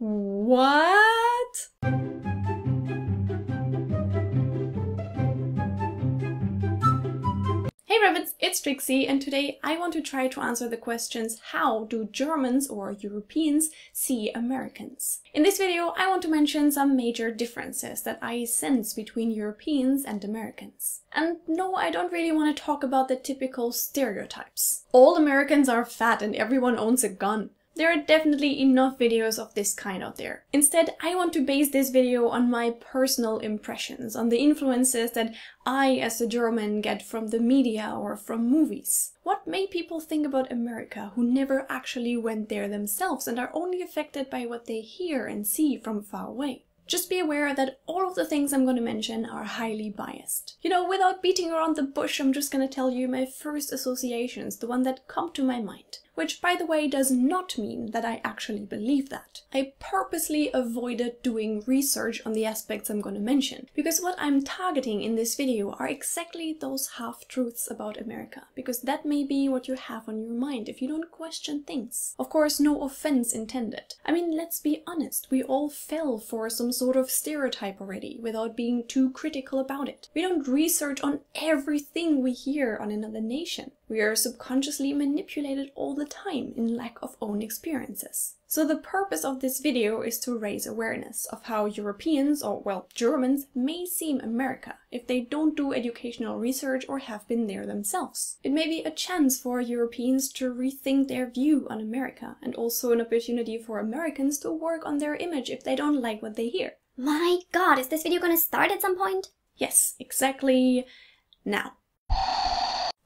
What? Hey rabbits, it's Trixi and today I want to try to answer the questions how do Germans or Europeans see Americans? In this video I want to mention some major differences that I sense between Europeans and Americans. And no, I don't really want to talk about the typical stereotypes. All Americans are fat and everyone owns a gun. There are definitely enough videos of this kind out there. Instead, I want to base this video on my personal impressions, on the influences that I as a German get from the media or from movies. What may people think about America who never actually went there themselves and are only affected by what they hear and see from far away? Just be aware that all of the things I'm going to mention are highly biased. You know, without beating around the bush, I'm just going to tell you my first associations, the one that come to my mind which by the way does not mean that I actually believe that. I purposely avoided doing research on the aspects I'm going to mention, because what I'm targeting in this video are exactly those half-truths about America, because that may be what you have on your mind if you don't question things. Of course, no offense intended. I mean, let's be honest, we all fell for some sort of stereotype already, without being too critical about it. We don't research on everything we hear on another nation. We are subconsciously manipulated all the time in lack of own experiences. So the purpose of this video is to raise awareness of how Europeans, or well, Germans, may seem America if they don't do educational research or have been there themselves. It may be a chance for Europeans to rethink their view on America and also an opportunity for Americans to work on their image if they don't like what they hear. My god, is this video gonna start at some point? Yes, exactly now.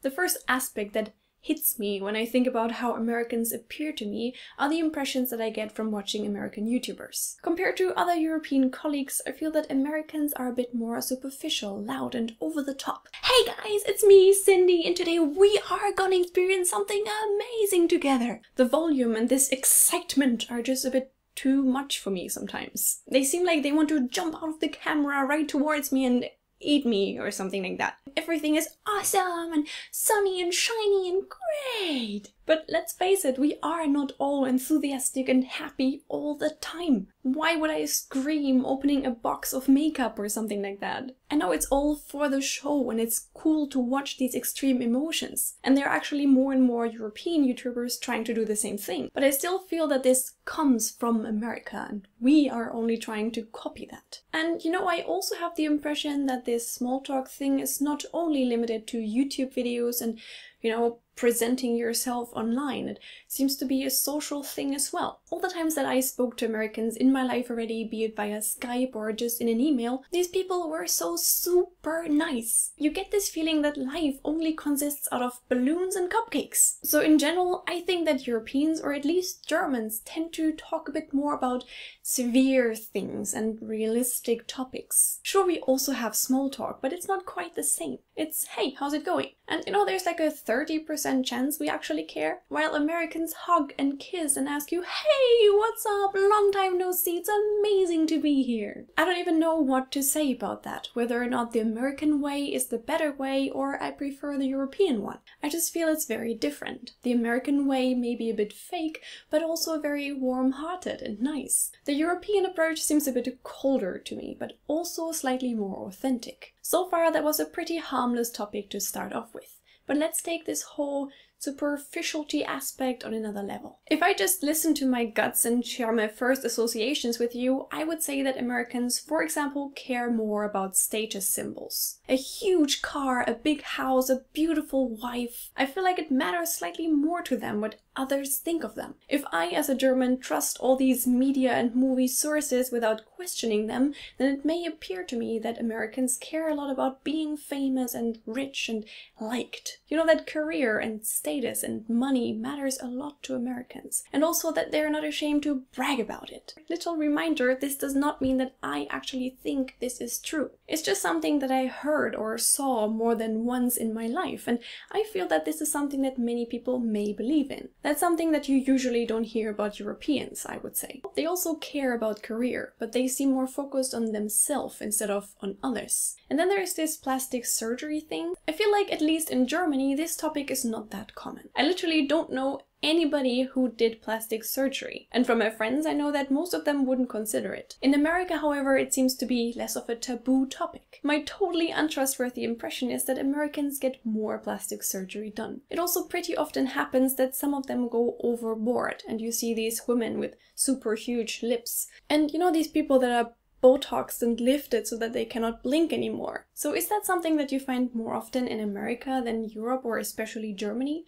The first aspect that hits me when I think about how Americans appear to me are the impressions that I get from watching American YouTubers. Compared to other European colleagues, I feel that Americans are a bit more superficial, loud, and over the top. Hey guys, it's me, Cindy, and today we are gonna experience something amazing together! The volume and this excitement are just a bit too much for me sometimes. They seem like they want to jump out of the camera right towards me and eat me or something like that. Everything is awesome and sunny and shiny and great. But let's face it, we are not all enthusiastic and happy all the time. Why would I scream opening a box of makeup or something like that? I know it's all for the show and it's cool to watch these extreme emotions. And there are actually more and more European YouTubers trying to do the same thing. But I still feel that this comes from America and we are only trying to copy that. And you know, I also have the impression that this small talk thing is not only limited to YouTube videos and you know, presenting yourself online. It seems to be a social thing as well. All the times that I spoke to Americans in my life already, be it via Skype or just in an email, these people were so super nice. You get this feeling that life only consists out of balloons and cupcakes. So in general, I think that Europeans, or at least Germans, tend to talk a bit more about severe things and realistic topics. Sure, we also have small talk, but it's not quite the same. It's, hey, how's it going? And you know, there's like a 30% chance we actually care, while Americans hug and kiss and ask you, hey, what's up? Long time no see, it's amazing to be here. I don't even know what to say about that, whether or not the American way is the better way or I prefer the European one. I just feel it's very different. The American way may be a bit fake, but also very warm-hearted and nice. The European approach seems a bit colder to me, but also slightly more authentic. So far that was a pretty harmless topic to start off with. But let's take this whole superficiality aspect on another level. If I just listen to my guts and share my first associations with you, I would say that Americans, for example, care more about status symbols. A huge car, a big house, a beautiful wife. I feel like it matters slightly more to them what others think of them. If I, as a German, trust all these media and movie sources without questioning them, then it may appear to me that Americans care a lot about being famous and rich and liked. You know, that career and status and money matters a lot to Americans. And also that they're not ashamed to brag about it. Little reminder, this does not mean that I actually think this is true. It's just something that I heard or saw more than once in my life, and I feel that this is something that many people may believe in. That's something that you usually don't hear about Europeans, I would say. They also care about career, but they seem more focused on themselves instead of on others. And then there is this plastic surgery thing. I feel like, at least in Germany, this topic is not that common. I literally don't know anybody who did plastic surgery. And from my friends, I know that most of them wouldn't consider it. In America, however, it seems to be less of a taboo topic. My totally untrustworthy impression is that Americans get more plastic surgery done. It also pretty often happens that some of them go overboard and you see these women with super huge lips. And you know, these people that are Botoxed and lifted so that they cannot blink anymore. So is that something that you find more often in America than Europe or especially Germany?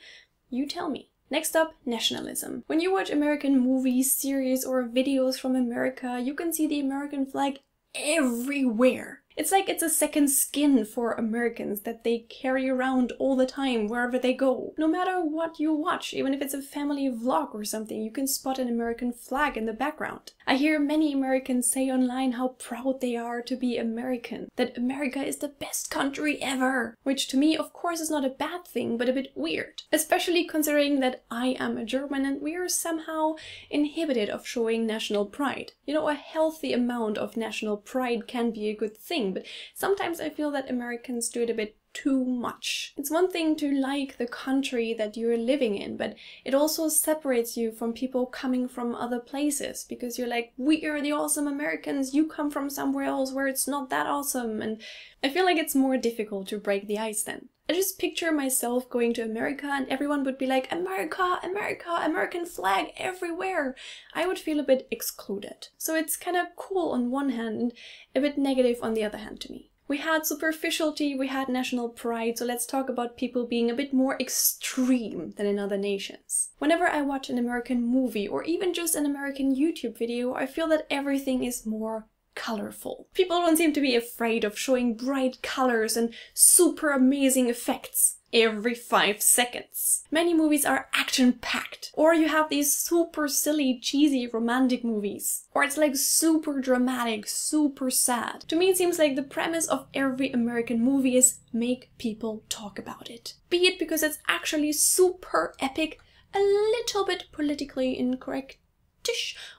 You tell me. Next up, nationalism. When you watch American movies, series, or videos from America, you can see the American flag everywhere. It's like it's a second skin for Americans that they carry around all the time wherever they go. No matter what you watch, even if it's a family vlog or something, you can spot an American flag in the background. I hear many Americans say online how proud they are to be American, that America is the best country ever, which to me, of course, is not a bad thing, but a bit weird, especially considering that I am a German and we are somehow inhibited of showing national pride. You know, a healthy amount of national pride can be a good thing thing, but sometimes I feel that Americans do it a bit too much. It's one thing to like the country that you're living in, but it also separates you from people coming from other places because you're like, we are the awesome Americans, you come from somewhere else where it's not that awesome. And I feel like it's more difficult to break the ice then. I just picture myself going to America and everyone would be like, America, America, American flag everywhere. I would feel a bit excluded. So it's kind of cool on one hand and a bit negative on the other hand to me. We had superficiality, we had national pride, so let's talk about people being a bit more extreme than in other nations. Whenever I watch an American movie or even just an American YouTube video, I feel that everything is more colorful. People don't seem to be afraid of showing bright colors and super amazing effects every five seconds. Many movies are action packed, or you have these super silly, cheesy romantic movies, or it's like super dramatic, super sad. To me, it seems like the premise of every American movie is make people talk about it. Be it because it's actually super epic, a little bit politically incorrect,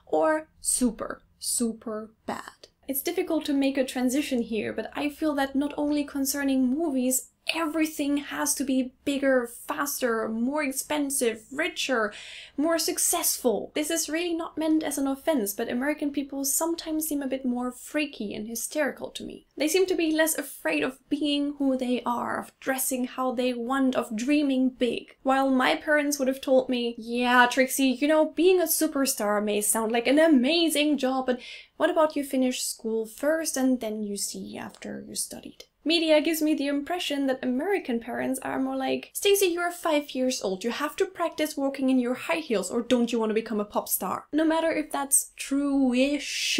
or super, super bad. It's difficult to make a transition here, but I feel that not only concerning movies, everything has to be bigger, faster, more expensive, richer, more successful. This is really not meant as an offense, but American people sometimes seem a bit more freaky and hysterical to me. They seem to be less afraid of being who they are, of dressing how they want, of dreaming big. While my parents would have told me, yeah, Trixi, you know, being a superstar may sound like an amazing job, but what about you finish school first and then you see after you studied? Media gives me the impression that American parents are more like, Stacey, you're five years old, you have to practice walking in your high heels or don't you want to become a pop star? No matter if that's true-ish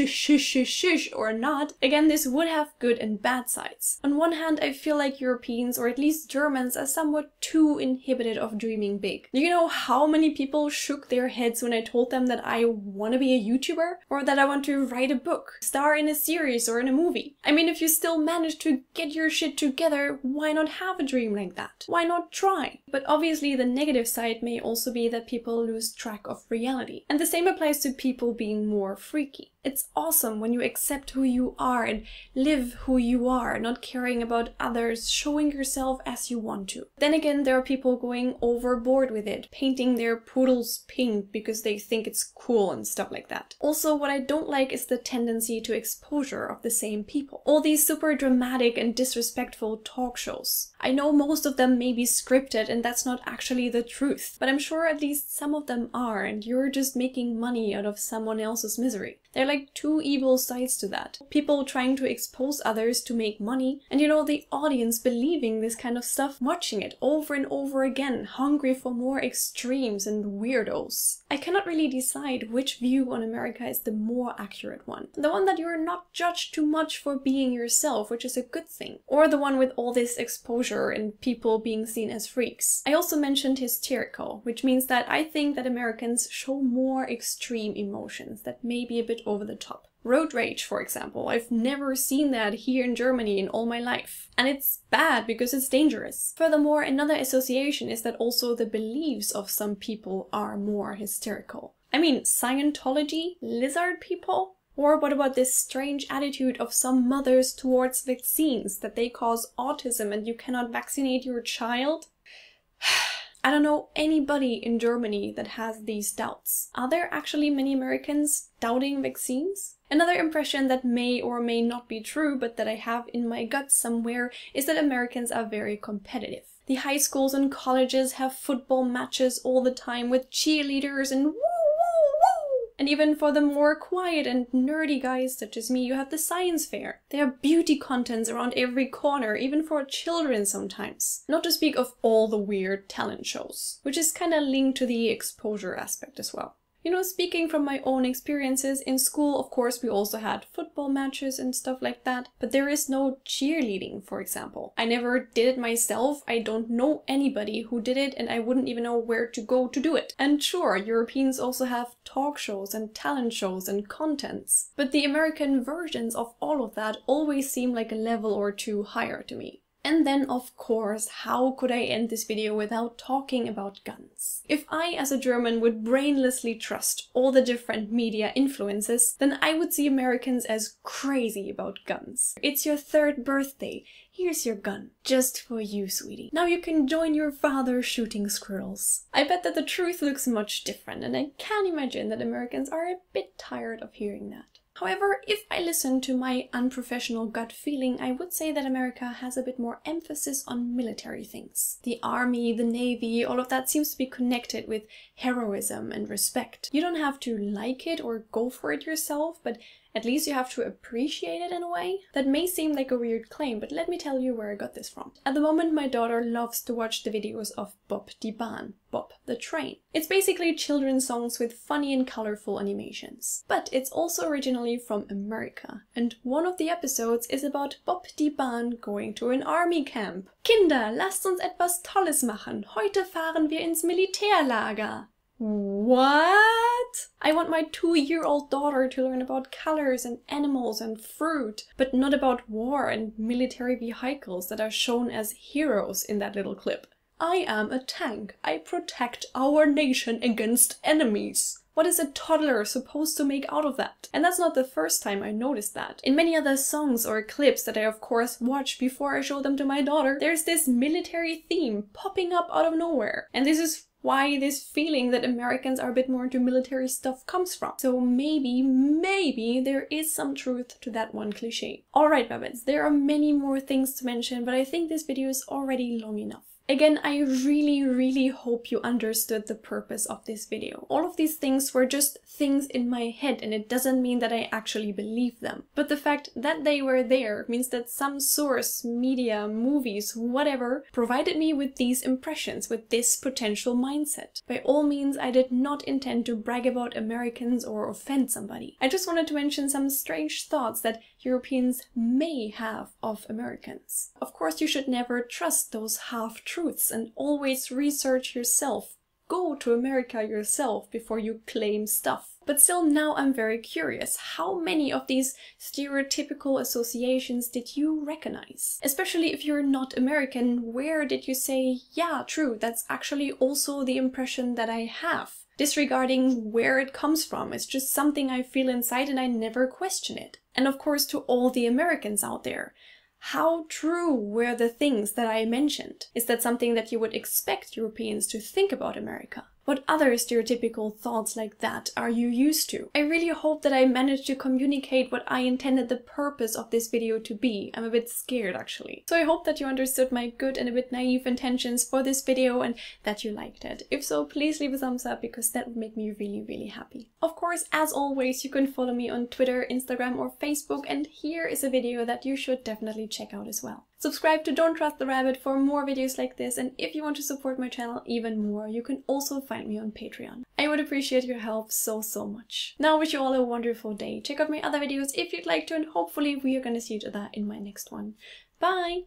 or not, again, this would have good and bad sides. On one hand, I feel like Europeans, or at least Germans, are somewhat too inhibited of dreaming big. Do you know how many people shook their heads when I told them that I want to be a YouTuber? Or that I want to write a book, star in a series or in a movie? I mean, if you still manage to get your shit together, why not have a dream like that? Why not try? But obviously the negative side may also be that people lose track of reality. And the same applies to people being more freaky. It's awesome when you accept who you are and live who you are, not caring about others, showing yourself as you want to. Then again, there are people going overboard with it, painting their poodles pink because they think it's cool and stuff like that. Also, what I don't like is the tendency to exposure of the same people. All these super dramatic and disrespectful talk shows. I know most of them may be scripted and that's not actually the truth, but I'm sure at least some of them are and you're just making money out of someone else's misery. They're like two evil sides to that. People trying to expose others to make money, and you know, the audience believing this kind of stuff, watching it over and over again, hungry for more extremes and weirdos. I cannot really decide which view on America is the more accurate one. The one that you're not judged too much for being yourself, which is a good thing, or the one with all this exposure and people being seen as freaks. I also mentioned hysterical, which means that I think that Americans show more extreme emotions that may be a bit over the top. Road rage, for example. I've never seen that here in Germany in all my life. And it's bad because it's dangerous. Furthermore, another association is that also the beliefs of some people are more hysterical. I mean, Scientology? Lizard people? Or what about this strange attitude of some mothers towards vaccines, that they cause autism and you cannot vaccinate your child? I don't know anybody in Germany that has these doubts. Are there actually many Americans doubting vaccines? Another impression that may or may not be true, but that I have in my gut somewhere, is that Americans are very competitive. The high schools and colleges have football matches all the time with cheerleaders and woo. And even for the more quiet and nerdy guys such as me, you have the science fair. There are beauty contents around every corner, even for children sometimes. Not to speak of all the weird talent shows, which is kinda linked to the exposure aspect as well. You know, speaking from my own experiences in school, of course, we also had football matches and stuff like that, but there is no cheerleading, for example. I never did it myself, I don't know anybody who did it, and I wouldn't even know where to go to do it. And sure, Europeans also have talk shows and talent shows and contents, but the American versions of all of that always seem like a level or two higher to me. And then, of course, how could I end this video without talking about guns? If I, as a German, would brainlessly trust all the different media influences, then I would see Americans as crazy about guns. It's your third birthday. Here's your gun. Just for you, sweetie. Now you can join your father shooting squirrels. I bet that the truth looks much different, and I can imagine that Americans are a bit tired of hearing that. However, if I listen to my unprofessional gut feeling, I would say that America has a bit more emphasis on military things. The army, the navy, all of that seems to be connected with heroism and respect. You don't have to like it or go for it yourself, but at least you have to appreciate it in a way. That may seem like a weird claim, but let me tell you where I got this from. At the moment, my daughter loves to watch the videos of Bob die Bahn, Bob the Train. It's basically children's songs with funny and colorful animations. But it's also originally from America, and one of the episodes is about Bob die Bahn going to an army camp. Kinder, lasst uns etwas Tolles machen. Heute fahren wir ins Militärlager. What? I want my two year old daughter to learn about colors and animals and fruit, but not about war and military vehicles that are shown as heroes in that little clip. I am a tank. I protect our nation against enemies. What is a toddler supposed to make out of that? And that's not the first time I noticed that. In many other songs or clips that I of course watch before I show them to my daughter, there's this military theme popping up out of nowhere. And this is why this feeling that Americans are a bit more into military stuff comes from. So maybe, maybe there is some truth to that one cliche. Alright, Babbits, there are many more things to mention, but I think this video is already long enough. Again, I really, really hope you understood the purpose of this video. All of these things were just things in my head and it doesn't mean that I actually believe them. But the fact that they were there means that some source, media, movies, whatever, provided me with these impressions, with this potential mindset. By all means, I did not intend to brag about Americans or offend somebody. I just wanted to mention some strange thoughts that Europeans may have of Americans. Of course, you should never trust those half-truths and always research yourself. Go to America yourself before you claim stuff. But still, now I'm very curious. How many of these stereotypical associations did you recognize? Especially if you're not American, where did you say, yeah, true, that's actually also the impression that I have? Disregarding where it comes from, it's just something I feel inside and I never question it. And of course, to all the Americans out there, how true were the things that I mentioned? Is that something that you would expect Europeans to think about America? What other stereotypical thoughts like that are you used to? I really hope that I managed to communicate what I intended the purpose of this video to be. I'm a bit scared actually. So I hope that you understood my good and a bit naive intentions for this video and that you liked it. If so, please leave a thumbs up because that would make me really, really happy. Of course, as always, you can follow me on Twitter, Instagram or Facebook and here is a video that you should definitely check out as well. Subscribe to Don't Trust the Rabbit for more videos like this and if you want to support my channel even more, you can also find me on Patreon. I would appreciate your help so, so much. Now I wish you all a wonderful day. Check out my other videos if you'd like to and hopefully we are gonna see each other in my next one. Bye!